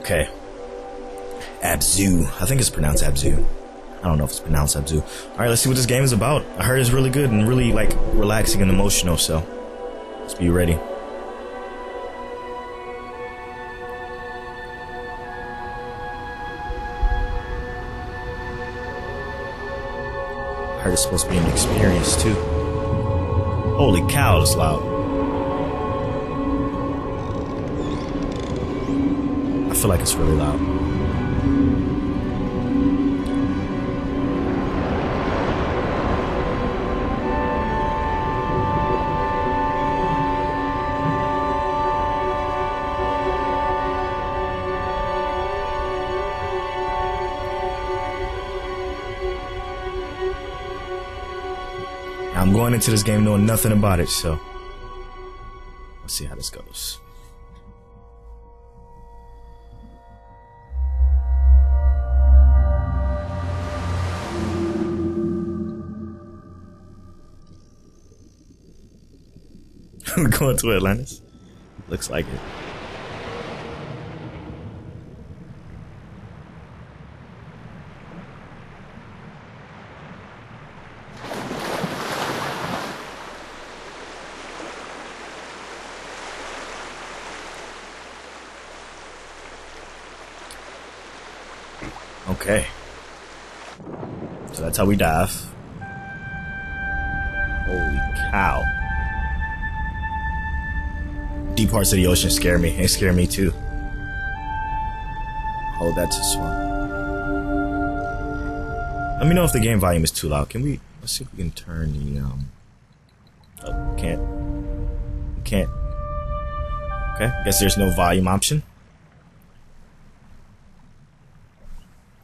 Okay. Abzu. I think it's pronounced Abzu. I don't know if it's pronounced Abzu. Alright, let's see what this game is about. I heard it's really good and really, like, relaxing and emotional, so let's be ready. I heard it's supposed to be an experience, too. Holy cow, it's loud. Feel like it's really loud. I'm going into this game knowing nothing about it, so let's see how this goes. Going to Atlantis. Looks like it. Okay. So that's how we dive. Holy cow. Deep parts of the ocean scare me. They scare me too. Hold that to swim. Let me know if the game volume is too loud. Can we let's see if we can turn the um Oh, can't. Can't. Okay, guess there's no volume option.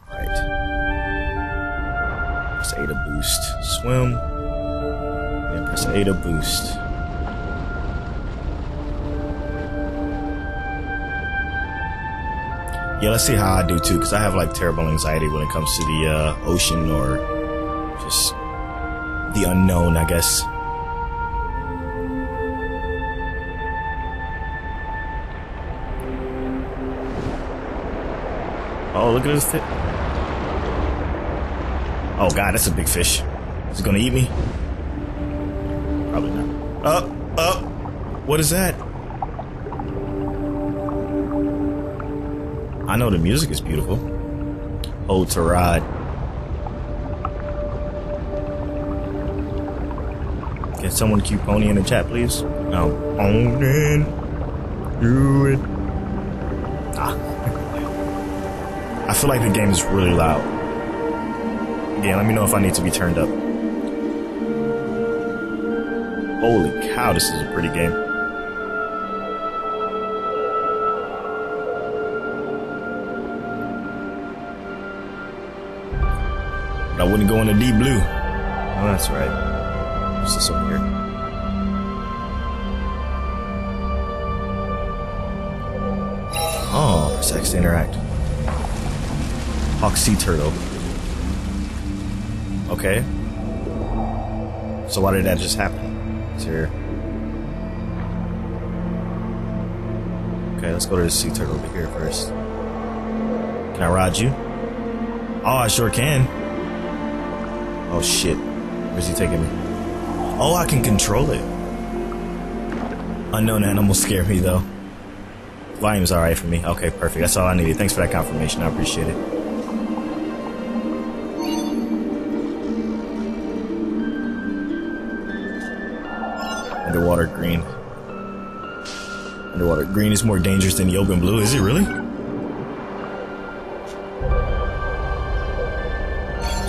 Right. Press A to boost. Swim. Then press A to boost. Yeah, let's see how I do too, because I have like terrible anxiety when it comes to the uh, ocean or just the unknown, I guess. Oh, look at this fit. Oh god, that's a big fish. Is it gonna eat me? Probably not. Up, up. What is that? I know the music is beautiful. Hold to ride. Can someone cue pony in the chat, please? No. On in. Do it. Ah. I feel like the game is really loud. Yeah, let me know if I need to be turned up. Holy cow, this is a pretty game. But I wouldn't go into deep blue. Oh, that's right. What's this over here? Oh, press X to interact. Hawk Sea Turtle. Okay. So why did that just happen? Is here. Okay, let's go to the sea turtle over here first. Can I ride you? Oh, I sure can. Oh shit. Where's he taking me? Oh, I can control it. Unknown animals scare me though. Volume's alright for me. Okay, perfect. That's all I needed. Thanks for that confirmation. I appreciate it. Underwater green. Underwater green is more dangerous than open blue. Is it really?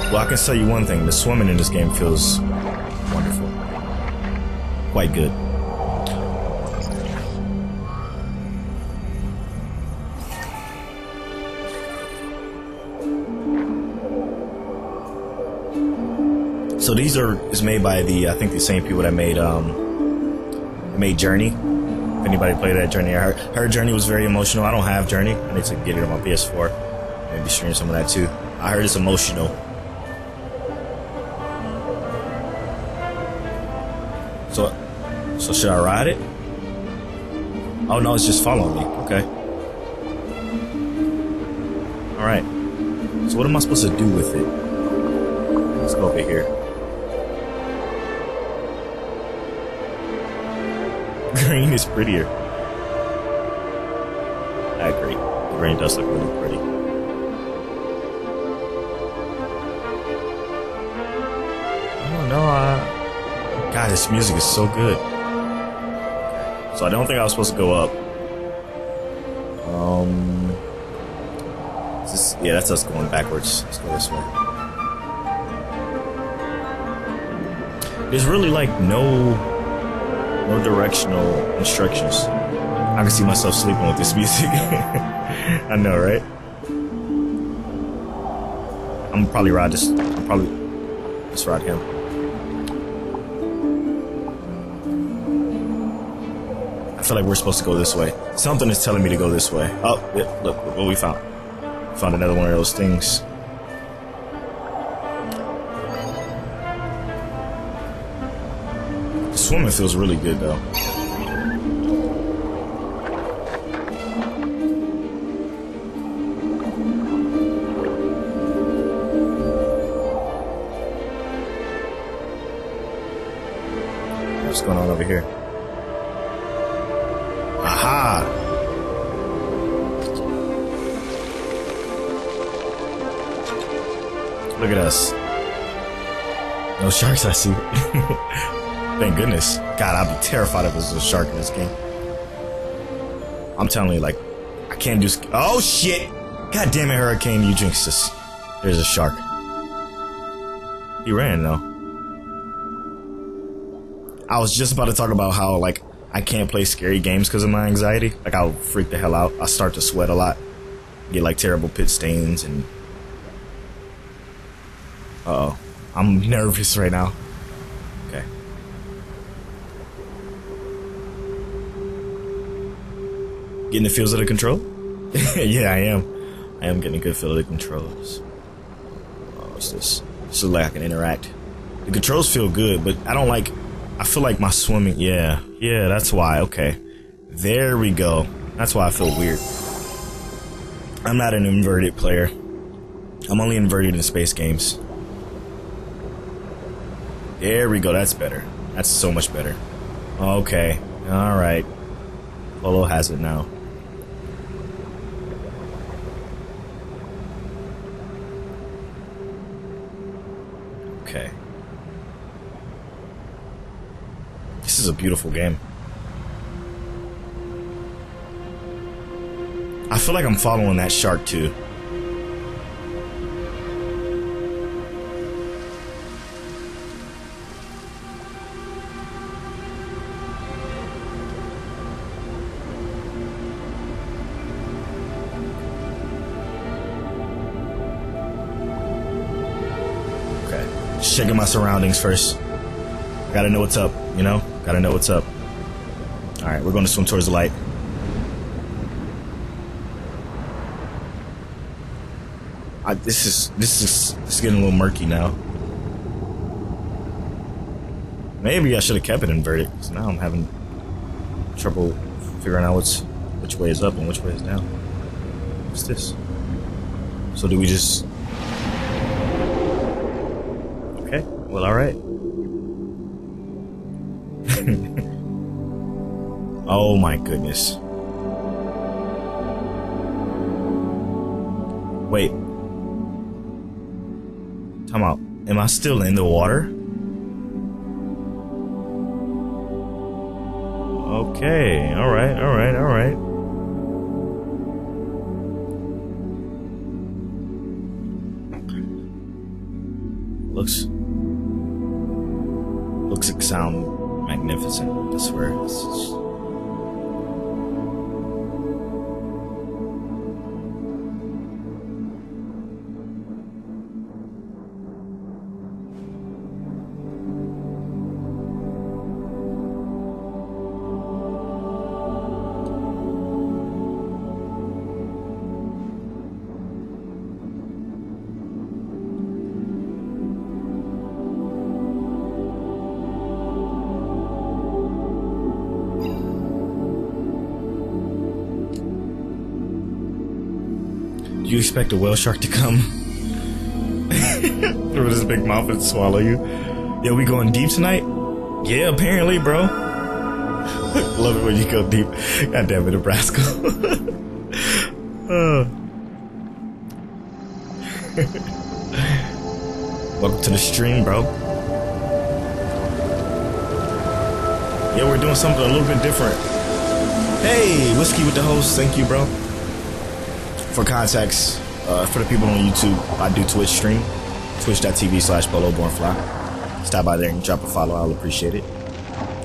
Well, I can tell you one thing. The swimming in this game feels wonderful. Quite good. So these are is made by the I think the same people that made um made Journey. If anybody played that Journey, I heard, heard Journey was very emotional. I don't have Journey. I need to get it on my PS4. Maybe stream some of that too. I heard it's emotional. So should I ride it? Oh no, it's just following me. Okay. Alright. So what am I supposed to do with it? Let's go over here. Green is prettier. Ah, I agree. The green does look really pretty. Oh no, I... God, this music is so good. So I don't think I was supposed to go up. Um... This, yeah, that's us going backwards. Let's go this way. There's really like no no directional instructions. I can see myself sleeping with this music. I know, right? I'm probably ride this. I'm probably just ride him. Feel like we're supposed to go this way. Something is telling me to go this way. Oh, yeah, look, what we found. Found another one of those things. Swimming feels really good though. No sharks, I see. Thank goodness. God, I'd be terrified if there was a shark in this game. I'm telling you, like, I can't do. Oh shit! God damn it, Hurricane, you jinxed us. There's a shark. He ran though. I was just about to talk about how like I can't play scary games because of my anxiety. Like I'll freak the hell out. I start to sweat a lot. Get like terrible pit stains and. Uh oh, I'm nervous right now. Okay. Getting the feels of the control? yeah, I am. I am getting a good feel of the controls. Oh, what's this? This is like I can interact. The controls feel good, but I don't like. I feel like my swimming. Yeah, yeah, that's why. Okay, there we go. That's why I feel weird. I'm not an inverted player. I'm only inverted in space games. There we go. That's better. That's so much better. Okay. All right. Polo has it now. Okay. This is a beautiful game. I feel like I'm following that shark too. Checking my surroundings first. Gotta know what's up, you know? Gotta know what's up. Alright, we're gonna swim towards the light. I, this is this is this getting a little murky now. Maybe I should have kept it inverted, because now I'm having trouble figuring out what's which way is up and which way is down. What's this? So do we just Well alright. oh my goodness. Wait. Time out. Am I still in the water? Okay. All right. All right. All right. Looks looks like sound magnificent. I swear. Expect a whale shark to come through this big mouth and swallow you? Yo, we going deep tonight? Yeah, apparently, bro. Love it when you go deep. God damn it, Nebraska. uh. Welcome to the stream, bro. Yeah, we're doing something a little bit different. Hey, Whiskey with the host. Thank you, bro. For context, uh, for the people on YouTube, I do Twitch stream. Twitch.tv slash Fly. Stop by there and drop a follow. I'll appreciate it.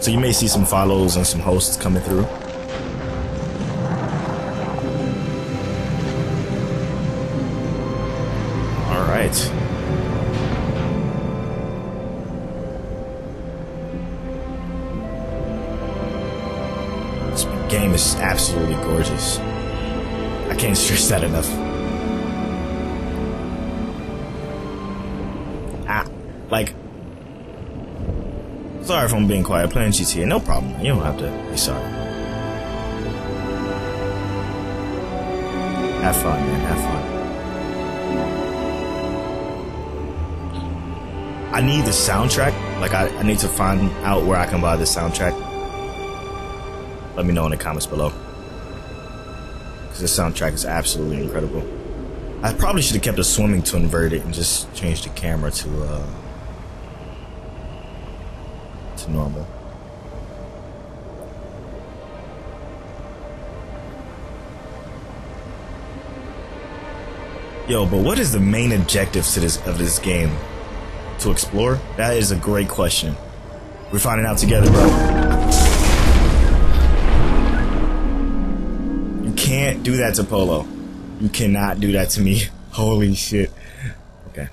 So you may see some follows and some hosts coming through. All right. This game is absolutely gorgeous. I can't stress that enough. Ah, like, sorry if I'm being quiet. Playing GTA, no problem. You don't have to be sorry. Have fun, man. Have fun. I need the soundtrack. Like, I, I need to find out where I can buy the soundtrack let me know in the comments below. Because this soundtrack is absolutely incredible. I probably should have kept the swimming to inverted and just changed the camera to uh, to normal. Yo, but what is the main objective to this of this game? To explore? That is a great question. We're finding out together, bro. Can't do that to Polo. You cannot do that to me. Holy shit. Okay.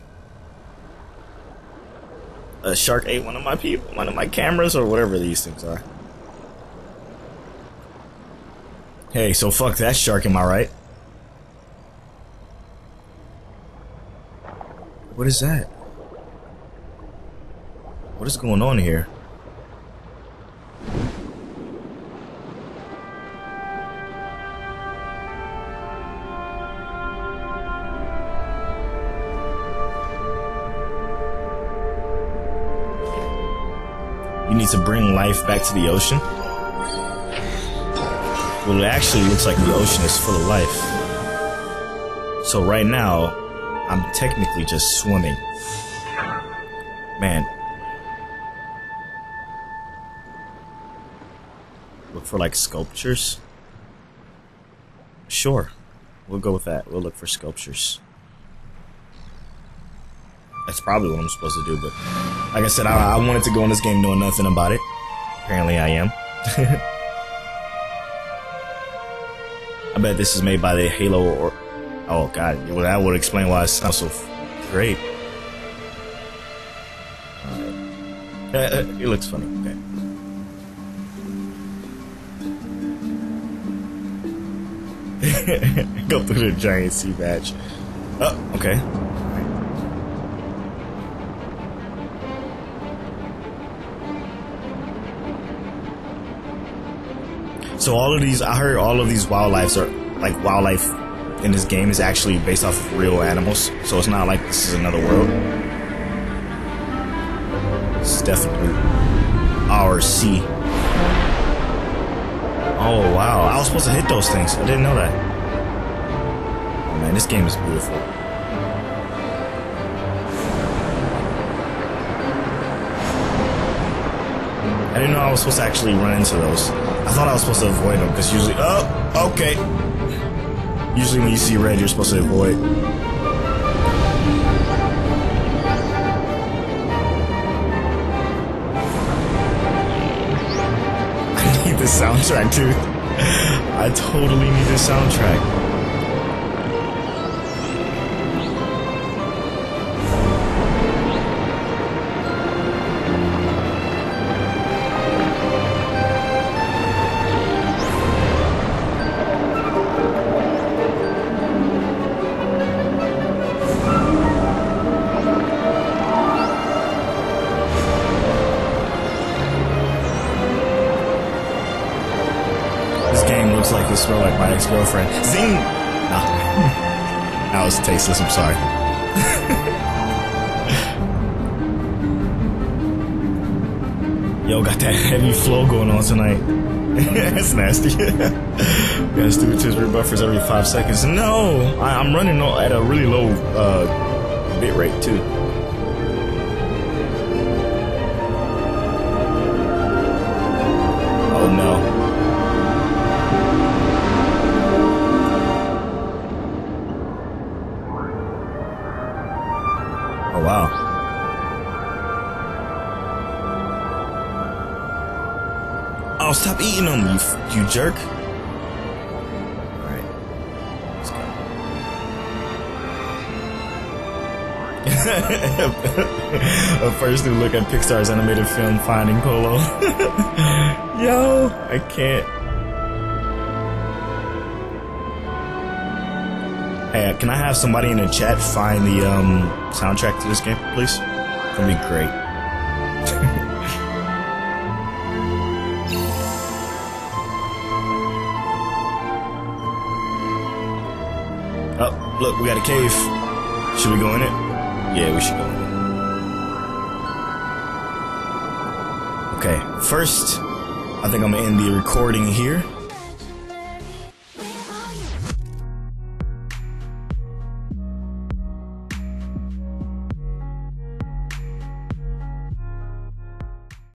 A shark ate one of my people, one of my cameras, or whatever these things are. Hey, so fuck that shark, am I right? What is that? What is going on here? To bring life back to the ocean? Well, it actually looks like the ocean is full of life. So right now, I'm technically just swimming. Man. Look for like sculptures? Sure. We'll go with that. We'll look for sculptures. That's probably what I'm supposed to do, but like I said, I, I wanted to go in this game knowing nothing about it. Apparently I am. I bet this is made by the Halo or... Oh, God. Well, that would explain why it sounds so great. Uh, uh, it looks funny. Okay. Go through the giant sea badge. Oh, okay. So all of these, I heard all of these wildlife are like wildlife in this game is actually based off of real animals. So it's not like this is another world. It's definitely our sea. Oh wow, I was supposed to hit those things. I didn't know that. Oh man, this game is beautiful. I didn't know I was supposed to actually run into those. I thought I was supposed to avoid them because usually, oh, okay. Usually when you see red, you're supposed to avoid. I need the soundtrack, dude. I totally need the soundtrack. Ex-girlfriend. Zing! Nah. That was tasteless. I'm sorry. Yo, got that heavy flow going on tonight. That's nasty. Gotta do to buffers every five seconds. No, I, am running at a really low uh, bit rate too. Oh, stop eating them, you you jerk. Alright. Let's go. a first new look at Pixar's animated film Finding Polo. Yo, I can't. Hey, can I have somebody in the chat find the um, soundtrack to this game, please? That'd be great. Look, we got a cave. Should we go in it? Yeah, we should go in it. Okay, first, I think I'm gonna end the recording here.